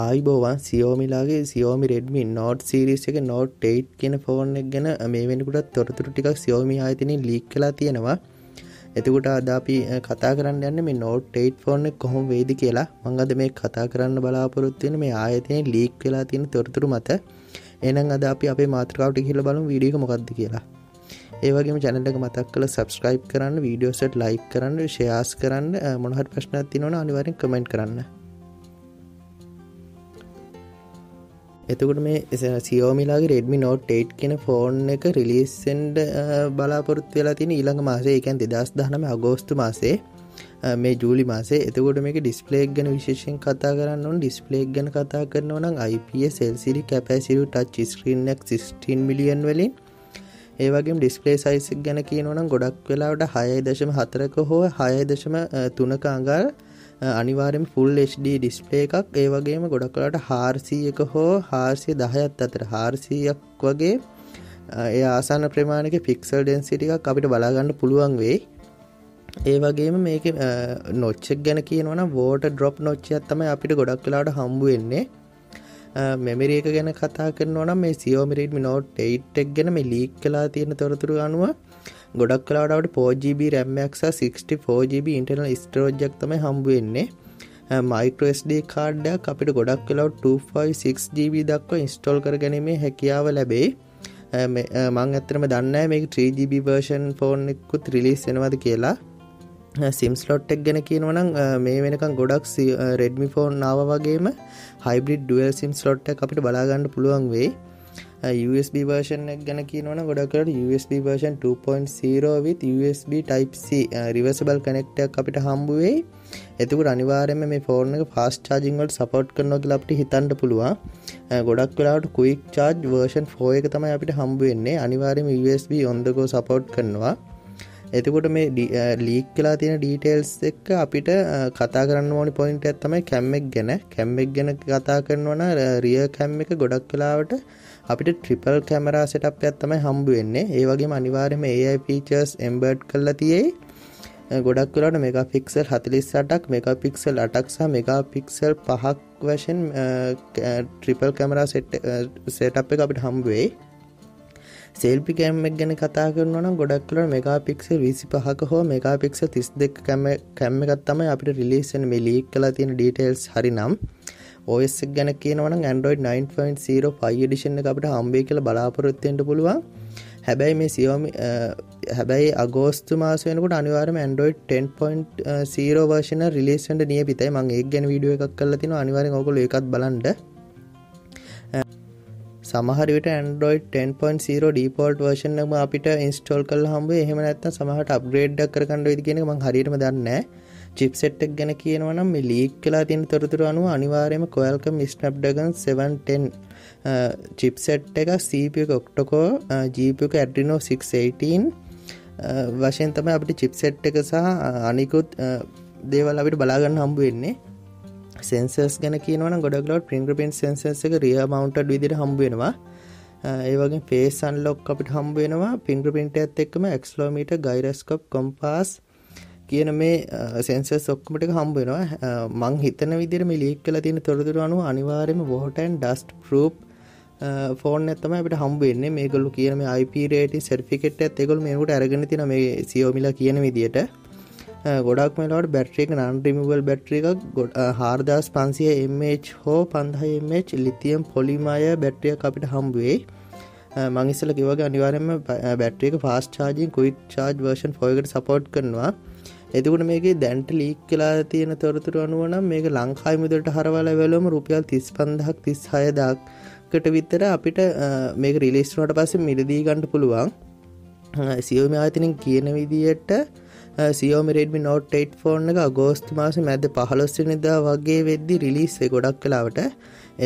ආයිබෝවන් සියෝමිලාගේ Xiaomi Redmi note series එක note 8 කියන ෆෝන් එක ගැන මේ වෙනකුටත් තොරතුරු ටිකක් සියෝමි ආයතනින් ලීක් කලා තියෙනවා. එතකොට අද අපි කතා කරන්න යන්න මේ නෝට් 8 ෆෝන් එක කොහොම වේද කියලා. මම අද මේ කතා කරන්න බලාපොරොත්තු වෙන මේ ආයතනයේ ලීක් වෙලා තියෙන තොරතුරු මත. එහෙනම් අද අපි අපේ මාතෘකාවට ගිහිල්ලා බලමු වීඩියෝ එක මොකක්ද කියලා. ඒ වගේම channel එක මතක් කරලා subscribe කරන්න වීඩියෝස් එකට like කරන්න shares කරන්න මොන හරි ප්‍රශ්නයක් තියෙනවා නම් අනිවාර්යෙන් comment කරන්න. එතකොට මේ සියෝමිලාගේ රෙඩමි නෝට් 8 කියෙන ෆෝන් එක රිලිස්සෙන්ඩ බලාපොරොත් වෙලා තින ඊළඟ මාසේ එකන් දෙදස් දහනම අගෝස්තු මාසේ මේ ජූලි මාසේ එතකොට මේක ඩිස්පලේක් ගැන විශේෂෙන් කතා කරන්න ඔන් ඩිස්පලේක් ගැන කතා කරනවනම් IPS එල්සිරි කැපැසිරු ටච් ස්ක්‍රීන්ක් 16 මිලියන් වලින්. ඒවගේ ඩිස්පලේ සයිසක් ගැන කියනවනම් ගොඩක් වෙලාවට හයයි දශම හතරක හෝ හයයි දශම තුනක අඟල් අනිවාරෙන් ෆුල් HD ඩිස්පලේ එකක්. ඒ වගේම ගොඩක් කලට හාර්සියක හෝ හාර්සිය දහයත් අතර හාර්සියක් වගේ ඒ ආසාන ප්‍රමාණක ෆික්සල් ඩෙන්සිටිකක් අපිට බලාගන්න පුළුවන් වෙයි. ඒ වගේම මේක නොච්චක් ගැන කියනවන වෝට ඩ්‍රොප් නොච්චයක් තම අපිට ගොඩක් කලාට හම්බු වෙන්නේ. මෙමරේක ගැන කතා කරනවනම් මේ සියෝමිරිටමි නෝට් 8 එක් ගැන මේ ලීක් කලා තියෙන තොරතුරු අනුව ගොඩක් කලාටට 4GB රැම්මක් 64GB ඉන්ටර්නල් ස්ටරෝජ්ජක් තමයි හම්බුවෙන්නේ මයිකස්D කාඩ්ඩයක් අපිට ගොඩක් කලාවට 256GB දක්ව ඉන්ස්ටෝල් කර ගැනීමේ හැකියාව ලැබේ මං ඇතරම දන්න මේ 3GB වර්ෂන් ෆෝන් එක්කුත් රිලිස් වෙනවද කියලා. සිම්ස්ලොට්ටක් ගැන කියනවනම් මේ වෙනකම් ගොඩක් රෙඩ්මි ෆෝන් නාව වගේම හයිබ්‍රිඩ් ඩුවල් සිම් ස්ලොට් අපිට බලාගන්න පුළුවන් වෙයි. USB version එක ගැන කියනවන ගොඩකට USB version 2.0 with USB type-C reversible connect එකක් අපිට හම්බුවේ එතකට අනිවාරයම මේ ෆෝර්න එක ෆාස් චාජිංවල් සපෝට් කරන කියලා අපට හිතන්ට පුළුවන්. ගොඩක් වෙලාට කුයික් චාර්ජ් වර්ෂන් ෆෝ එක තමයි අපිට හම්බුවෙන්නේ අනිවාරයම USB ඔොන්දකෝ සපෝට් කරනවා. එතකොට මේ ලීක් කලා තියෙන ඩීටේල්ස් එක්ක අපිට කතා කරන්න ඕනි පොයින්ට ඇත්තමයි කැම්මෙක් ගැන. කැම්මෙක් ගැන කතා කරනවන රිය කැම් එක ගොඩක් කලාවට අපිට ට්‍රිපල් කැමරා සෙටප් ඇත්තමයි හම්බු වෙන්නේ. ඒ වගේම අනිවාර්යයෙන්ම AI features embed කරලා තියෙයි ගොඩක් වෙලාවට මෙගාපික්සල් 48ක් මෙගාපික්සල් 8ක් සහ මෙගාපික්සල් 5ක් වශයෙන් ට්‍රිපල් කැමරා සෙට් සෙටප් එක අපිට හම්බ වෙයි. සෙල්පි කැම් එක ගැන කතා කරනවා නම් ගොඩක් වෙලාවට මෙගාපික්සල් 25ක හෝ මෙගාපික්සල් 32 කැම කැම් එකක් තමයි අපිට රිලීස් වෙන මේ ලීක් කරලා තියෙන ඩීටේල්ස් හරිනම් OS එක ගැන කියනවනම් Android 9.0 5 edition එක අපිට හම්බෙයි කියලා බලාපොරොත්තු වෙන්න පුළුවන්. හැබැයි මේ Xiaomi හැබැයි අගෝස්තු මාස වෙනකොට අනිවාර්යයෙන්ම Android 10.0 version එක රිලීස් වෙන්න නියමිතයි. මම ඒක ගැන වීඩියෝ එකක් කරලා තිනවා. අනිවාර්යෙන් ඔයගොල්ලෝ ඒකත් බලන්න. සමහර විට Android 10.0 default version එකම අපිට install කරලා හම්බ වෙයි. එහෙම නැත්නම් සමහරට upgrade එකක් කරගන්න වෙයිද කියන එක මම හරියටම දන්නේ නැහැ. චිප්සෙට් එක ගැන කියනවනම් මේ ලීක් කලා තියෙන තොරතුරු අනුව අනිවාර්යයෙන්ම Qualcomm Snapdragon 710 චිප්සෙට් එක CPU එක ඔක්ටකෝ GPU එක Adreno 618 වශයෙන් තමයි අපිට චිප්සෙට් එක සහ අනිකුත් දේවල් අපිට බලාගන්න හම්බ වෙන්නේ සෙන්සර්ස් ගැන කියනවන ගොඩක්ලට පින්ග්‍රපින් සෙන්සර්ස් එක රිය මවන්ට විදිර හම්බ වෙනවා. ඒවගේ පේස් අන්ලොක් අපිට හම්බ වෙනවා. පින්ග්‍රපින්ට ඇත් එක්කම එක්ස්ලෝමීට ගයිරස්කොප් කොම්පාස් කියන මේ සෙන්සස් ඔක්කමට හම්බෙනවා මං හිතන විදිර මේ ලීක් කල තියෙන තොරතුර අනුව අනිවාරයම වෝටන් ඩස්ට ප්‍රප් ෆෝන් ඇතම අපට හම්බෙන්නේ මේගොලු කියන මේ IPරේට සර්ෆිකෙට් ඇත් එකොල් මේකට අරගෙන තින මේ සියෝමිලා කියන විදියට. ගොඩක් මේලාට බැට්‍රියක නන් රිමවල් බැට්‍රිය එකක් ගොඩ හාර්දස් පන්සිය එමH හෝ පන්දහමච් ලිතියම් පොලිමය බැට්‍රිය අපිට හම්බුවේ මංස්සල කිවගේ අනිවාරම බැට්‍රියක ෆාස් චාජින් කුයික් චාර්ජ් වර්ෂන් ෆෝයකට සපෝට් කරනවා. එතකොට මේකේ දැන්ට ලීක් කලා තියෙන තොරතුරු අනුවනම් මේක ලංකායි මුදට හරවල වැලම රුපියල් තිස් පන්දහක් තිස් හයදක්කට විත්තර අපිට මේක රිලිස්ටනට පස්සේ මිලදී ගණඩ පුළුවන්. සියෝම ආතිනින් කියන විදියට සියෝම රෙඩමි නෝට් 8 ෆෝන් එක අගෝස්තු මාස මැද පහලොස්සිනිදා වගේ වෙද්දි රිලිස්සේ ගොඩක් කලාවට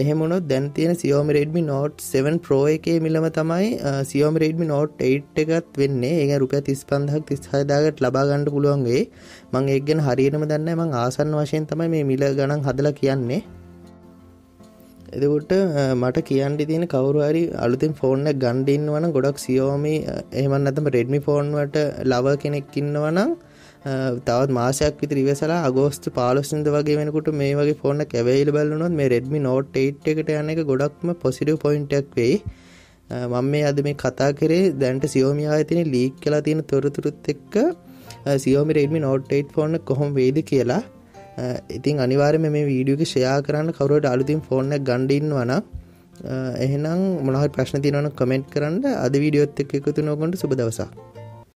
එහෙමුණොත් දැන් තියෙන සියෝම රෙඩමි නෝට් 7 ප්‍රෝ එකේ මිලම තමයි සියෝම රෙඩමි නෝට් 8 එකත් වෙන්නේ. ඒක රුපියල් 35000ක් 36000කට ලබා ගන්න පුළුවන් වෙයි මම ඒක ගැන හරියටම දන්නේ නැහැ. මම ආසන්න වශයෙන් තමයි මේ මිල ගණන් හදලා කියන්නේ. එදකොට මට කියන්න තියෙන කවරුහරි අලුතින් ෆෝර්න ගණ්ඩ ඉන්නවන ගොඩක් සියෝමි එහෙමන් ඇතම රෙඩමි ෆෝන්වට ලව කෙනෙක් ඉන්නවනම් තවත් මාසයක් විතර ඉවසලා අගෝස්තු පාලොස්සින්ද වගේ වෙනකුට මේ වගේ ෆෝන්න කැවයිල බලන්නොත් මේ රෙඩ්මි නෝට් 8 එකට යන එක ගොඩක්ම පොසිටිව් පොයින්ටක් වෙයි. මම මේ අද මේ කතා කරේ දැන්ට සියෝමි ආයතන ලීක් කලා තියෙන තොරතුරුත් එක්ක සියෝමි රෙඩ්මි නෝට් 8 ෆෝන්න කොහොම වේද කියලා. ඉතින් අනිවාර්යයෙන්ම මේ වීඩියෝ එක ෂෙයා කරන්න කවුරුහට අලුතින් ෆෝන් එකක් ගන්න ඉන්නවනම් එහෙනම් මොනවහරි ප්‍රශ්න තියෙනවනම් කමෙන්ට් කරන්න. අද වීඩියෝත් එක්ක එකතු වෙනකොට සුබ දවසක්.